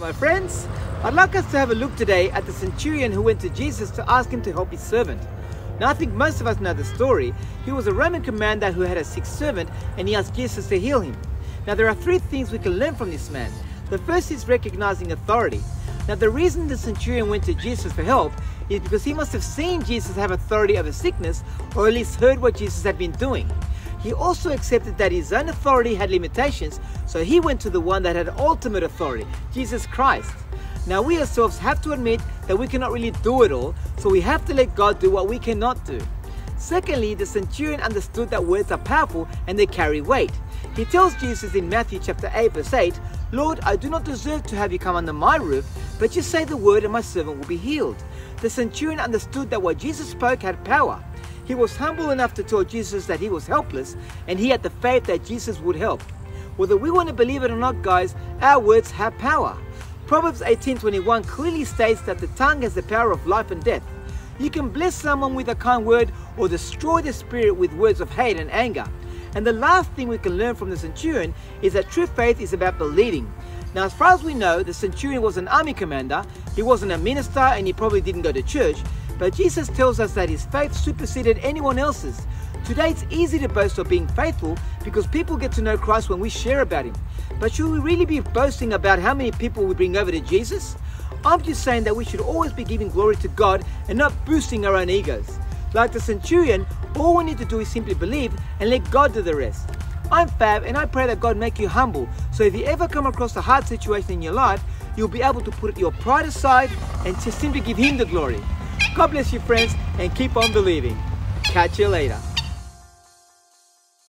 My friends, I'd like us to have a look today at the centurion who went to Jesus to ask him to help his servant. Now I think most of us know the story. He was a Roman commander who had a sick servant and he asked Jesus to heal him. Now there are three things we can learn from this man. The first is recognizing authority. Now the reason the centurion went to Jesus for help is because he must have seen Jesus have authority over sickness or at least heard what Jesus had been doing. He also accepted that his own authority had limitations, so he went to the one that had ultimate authority, Jesus Christ. Now we ourselves have to admit that we cannot really do it all, so we have to let God do what we cannot do. Secondly, the centurion understood that words are powerful and they carry weight. He tells Jesus in Matthew chapter 8 verse 8, Lord, I do not deserve to have you come under my roof, but just say the word and my servant will be healed. The centurion understood that what Jesus spoke had power. He was humble enough to tell Jesus that he was helpless and he had the faith that Jesus would help. Whether we want to believe it or not, guys, our words have power. Proverbs 18:21 clearly states that the tongue has the power of life and death. You can bless someone with a kind word or destroy their spirit with words of hate and anger. And the last thing we can learn from the centurion is that true faith is about believing. Now, as far as we know, the centurion was an army commander, he wasn't a minister, and he probably didn't go to church, but Jesus tells us that his faith superseded anyone else's. Today it's easy to boast of being faithful because people get to know Christ when we share about him. But should we really be boasting about how many people we bring over to Jesus? I'm just saying that we should always be giving glory to God and not boosting our own egos. Like the centurion, all we need to do is simply believe and let God do the rest. I'm Fab and I pray that God make you humble so if you ever come across a hard situation in your life, you'll be able to put your pride aside and just simply give Him the glory. God bless you friends and keep on believing. Catch you later.